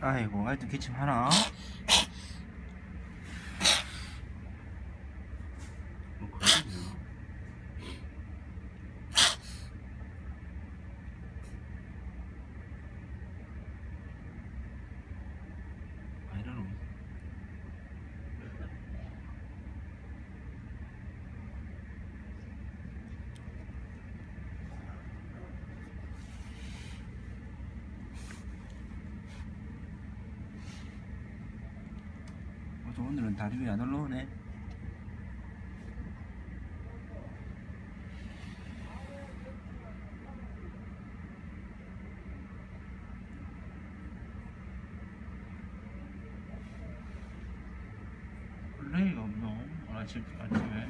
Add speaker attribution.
Speaker 1: 아이고 아직도 기침 하나? 어저 오늘은 다리 위에 안 올라오네 플레이가 없노? 아침, 아침에